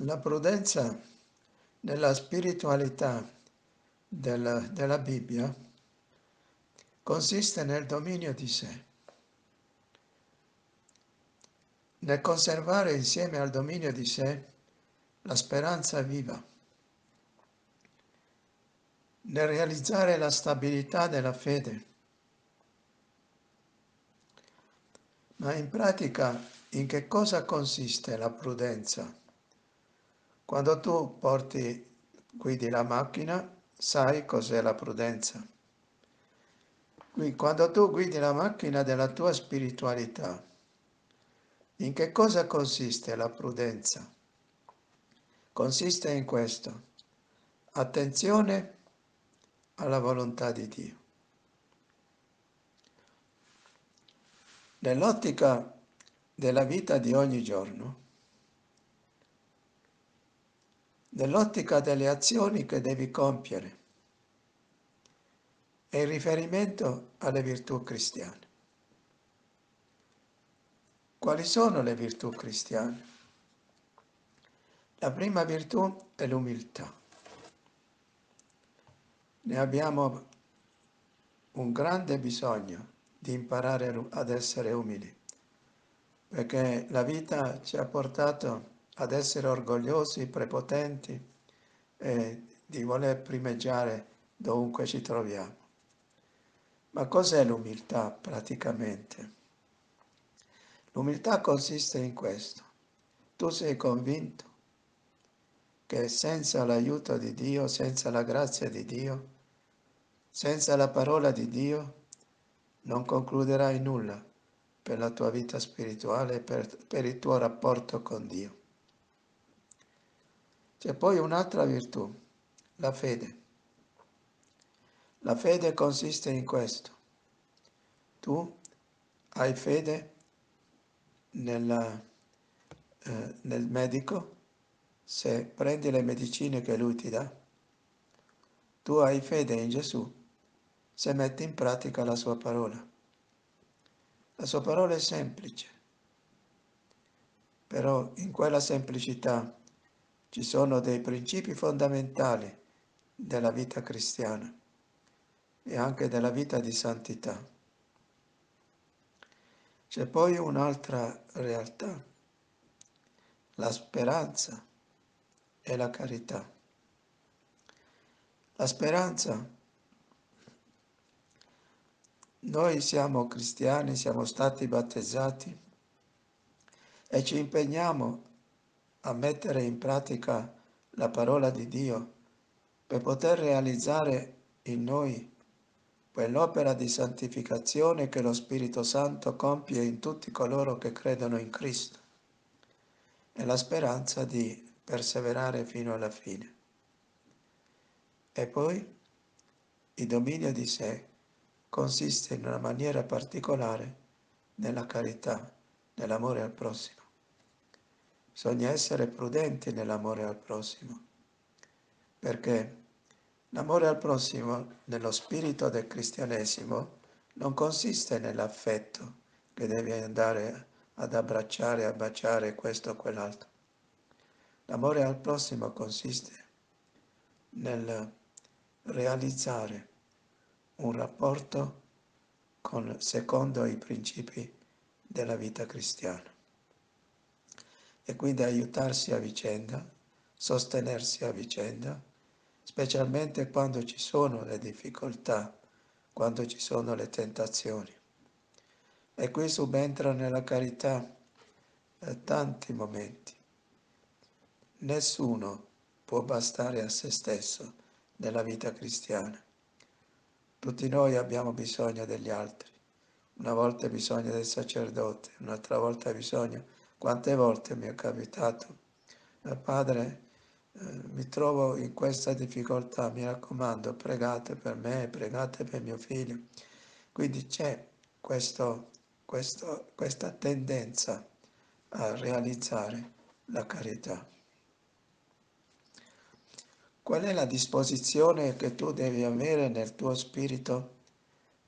La prudenza nella spiritualità della, della Bibbia consiste nel dominio di sé, nel conservare insieme al dominio di sé la speranza viva, nel realizzare la stabilità della fede. Ma in pratica in che cosa consiste la prudenza? Quando tu porti, guidi la macchina, sai cos'è la prudenza. Quando tu guidi la macchina della tua spiritualità, in che cosa consiste la prudenza? Consiste in questo, attenzione alla volontà di Dio. Nell'ottica della vita di ogni giorno, nell'ottica delle azioni che devi compiere e in riferimento alle virtù cristiane. Quali sono le virtù cristiane? La prima virtù è l'umiltà. Ne abbiamo un grande bisogno di imparare ad essere umili, perché la vita ci ha portato ad essere orgogliosi, prepotenti e di voler primeggiare dovunque ci troviamo. Ma cos'è l'umiltà praticamente? L'umiltà consiste in questo. Tu sei convinto che senza l'aiuto di Dio, senza la grazia di Dio, senza la parola di Dio, non concluderai nulla per la tua vita spirituale, per, per il tuo rapporto con Dio. C'è poi un'altra virtù, la fede. La fede consiste in questo. Tu hai fede nella, eh, nel medico se prendi le medicine che lui ti dà. Tu hai fede in Gesù se metti in pratica la sua parola. La sua parola è semplice, però in quella semplicità ci sono dei principi fondamentali della vita cristiana e anche della vita di santità. C'è poi un'altra realtà, la speranza e la carità. La speranza, noi siamo cristiani, siamo stati battezzati e ci impegniamo a mettere in pratica la parola di Dio per poter realizzare in noi quell'opera di santificazione che lo Spirito Santo compie in tutti coloro che credono in Cristo e la speranza di perseverare fino alla fine. E poi il dominio di sé consiste in una maniera particolare nella carità, nell'amore al prossimo. Bisogna essere prudenti nell'amore al prossimo, perché l'amore al prossimo, nello spirito del cristianesimo, non consiste nell'affetto che devi andare ad abbracciare, a baciare questo o quell'altro. L'amore al prossimo consiste nel realizzare un rapporto con, secondo i principi della vita cristiana e quindi aiutarsi a vicenda, sostenersi a vicenda, specialmente quando ci sono le difficoltà, quando ci sono le tentazioni. E qui subentra nella carità eh, tanti momenti. Nessuno può bastare a se stesso nella vita cristiana. Tutti noi abbiamo bisogno degli altri. Una volta bisogno del sacerdote, un'altra volta bisogno quante volte mi è capitato, padre, eh, mi trovo in questa difficoltà, mi raccomando, pregate per me, pregate per mio figlio. Quindi c'è questo, questo, questa tendenza a realizzare la carità. Qual è la disposizione che tu devi avere nel tuo spirito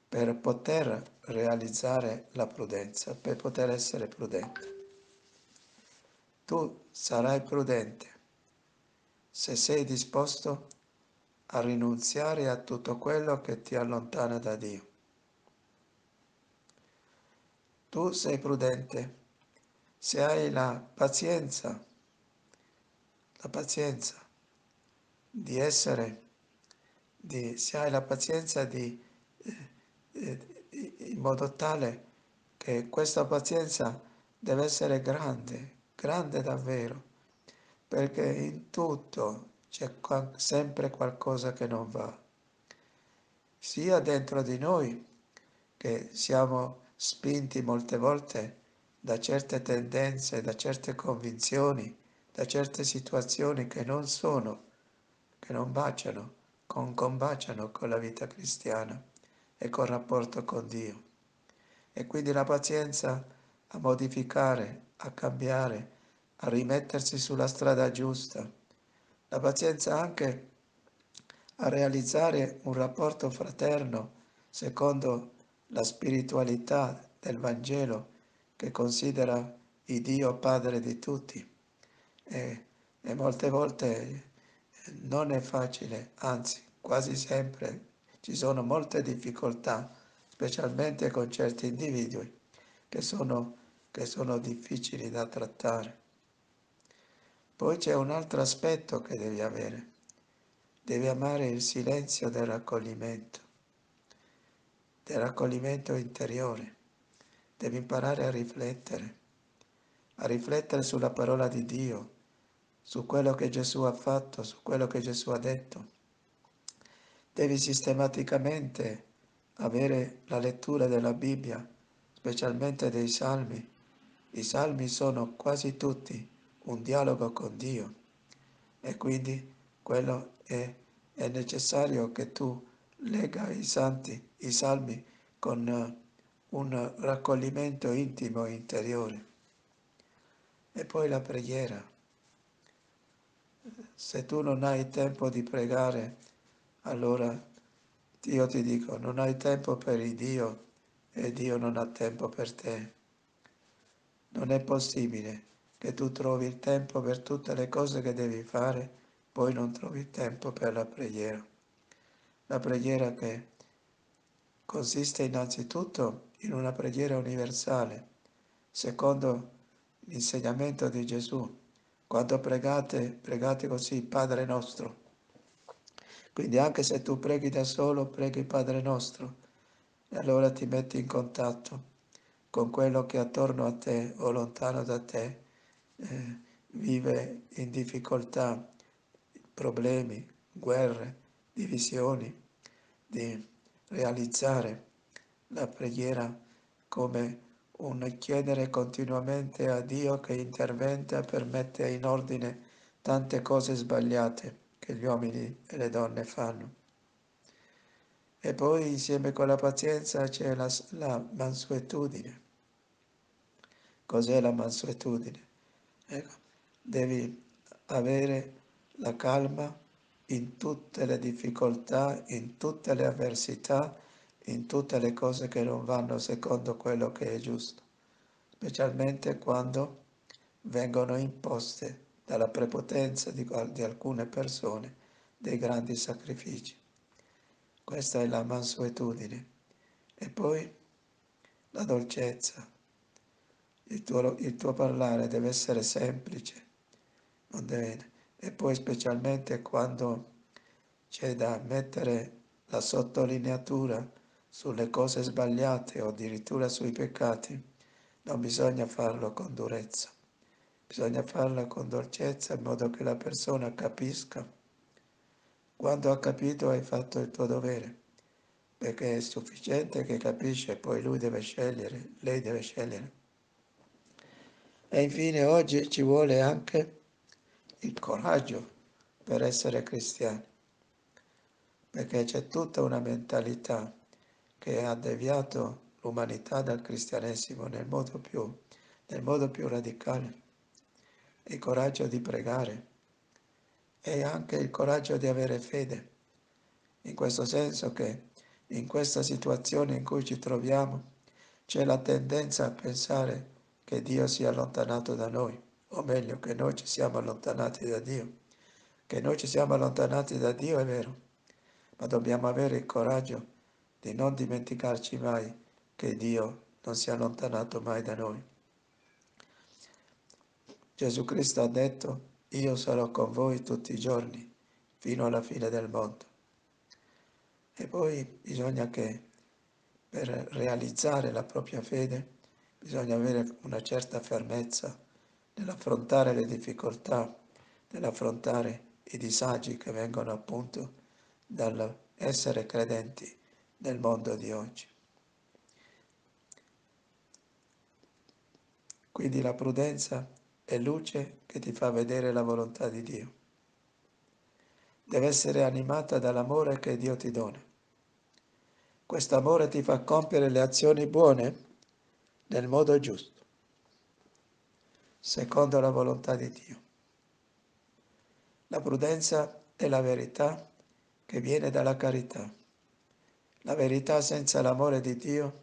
per poter realizzare la prudenza, per poter essere prudente? Tu sarai prudente se sei disposto a rinunziare a tutto quello che ti allontana da Dio. Tu sei prudente se hai la pazienza, la pazienza di essere, di, se hai la pazienza di, eh, eh, in modo tale che questa pazienza deve essere grande, grande davvero, perché in tutto c'è sempre qualcosa che non va, sia dentro di noi che siamo spinti molte volte da certe tendenze, da certe convinzioni, da certe situazioni che non sono, che non baciano, non combaciano con la vita cristiana e col rapporto con Dio. E quindi la pazienza a modificare, a cambiare, a rimettersi sulla strada giusta, la pazienza anche a realizzare un rapporto fraterno secondo la spiritualità del Vangelo che considera il Dio Padre di tutti. E, e molte volte non è facile, anzi quasi sempre ci sono molte difficoltà, specialmente con certi individui che sono, che sono difficili da trattare. Poi c'è un altro aspetto che devi avere. Devi amare il silenzio del raccoglimento, del raccoglimento interiore. Devi imparare a riflettere, a riflettere sulla parola di Dio, su quello che Gesù ha fatto, su quello che Gesù ha detto. Devi sistematicamente avere la lettura della Bibbia, specialmente dei salmi. I salmi sono quasi tutti un dialogo con Dio e quindi quello è, è necessario che tu lega i santi, i salmi con eh, un raccoglimento intimo interiore. E poi la preghiera. Se tu non hai tempo di pregare, allora io ti dico, non hai tempo per il Dio e Dio non ha tempo per te. Non è possibile che tu trovi il tempo per tutte le cose che devi fare, poi non trovi il tempo per la preghiera. La preghiera che consiste innanzitutto in una preghiera universale, secondo l'insegnamento di Gesù. Quando pregate, pregate così, Padre nostro. Quindi anche se tu preghi da solo, preghi Padre nostro e allora ti metti in contatto con quello che attorno a te o lontano da te eh, vive in difficoltà, problemi, guerre, divisioni, di realizzare la preghiera come un chiedere continuamente a Dio che interventa per mettere in ordine tante cose sbagliate che gli uomini e le donne fanno. E poi insieme con la pazienza c'è la, la mansuetudine. Cos'è la mansuetudine? Ecco, devi avere la calma in tutte le difficoltà, in tutte le avversità, in tutte le cose che non vanno secondo quello che è giusto, specialmente quando vengono imposte dalla prepotenza di, di alcune persone dei grandi sacrifici. Questa è la mansuetudine. E poi la dolcezza, il tuo, il tuo parlare deve essere semplice, deve, e poi specialmente quando c'è da mettere la sottolineatura sulle cose sbagliate o addirittura sui peccati, non bisogna farlo con durezza, bisogna farlo con dolcezza in modo che la persona capisca. Quando ha capito hai fatto il tuo dovere, perché è sufficiente che capisce, poi lui deve scegliere, lei deve scegliere. E infine oggi ci vuole anche il coraggio per essere cristiani, perché c'è tutta una mentalità che ha deviato l'umanità dal cristianesimo nel modo più, nel modo più radicale. Il coraggio di pregare e anche il coraggio di avere fede, in questo senso che in questa situazione in cui ci troviamo c'è la tendenza a pensare che Dio sia allontanato da noi, o meglio che noi ci siamo allontanati da Dio. che noi ci siamo allontanati da Dio, è vero, ma dobbiamo avere il coraggio di non dimenticarci mai che Dio non si è allontanato mai da noi. Gesù Cristo ha detto, io sarò con voi tutti i giorni, fino alla fine del mondo. E poi bisogna che per realizzare la propria fede bisogna avere una certa fermezza nell'affrontare le difficoltà, nell'affrontare i disagi che vengono appunto dall'essere credenti nel mondo di oggi. Quindi la prudenza è luce che ti fa vedere la volontà di Dio. Deve essere animata dall'amore che Dio ti dona. Questo amore ti fa compiere le azioni buone nel modo giusto, secondo la volontà di Dio. La prudenza è la verità che viene dalla carità. La verità senza l'amore di Dio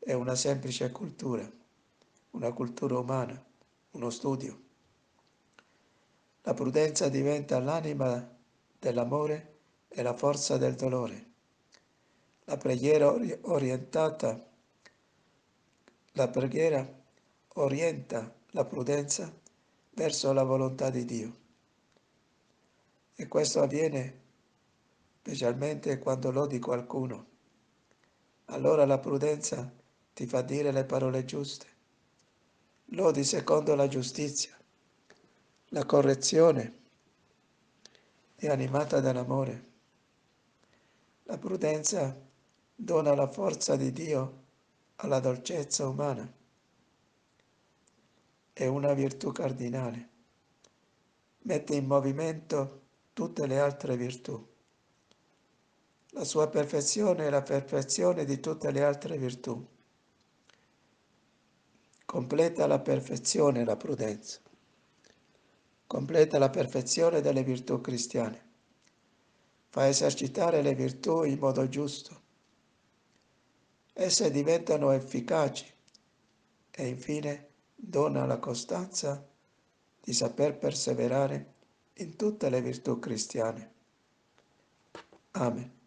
è una semplice cultura, una cultura umana, uno studio. La prudenza diventa l'anima dell'amore e la forza del dolore. La preghiera orientata, la preghiera orienta la prudenza verso la volontà di Dio. E questo avviene specialmente quando lodi qualcuno. Allora la prudenza ti fa dire le parole giuste. Lodi secondo la giustizia. La correzione è animata dall'amore. La prudenza dona la forza di Dio alla dolcezza umana. È una virtù cardinale. Mette in movimento tutte le altre virtù. La sua perfezione è la perfezione di tutte le altre virtù. Completa la perfezione la prudenza. Completa la perfezione delle virtù cristiane. Fa esercitare le virtù in modo giusto. Esse diventano efficaci e infine dona la costanza di saper perseverare in tutte le virtù cristiane. Amen.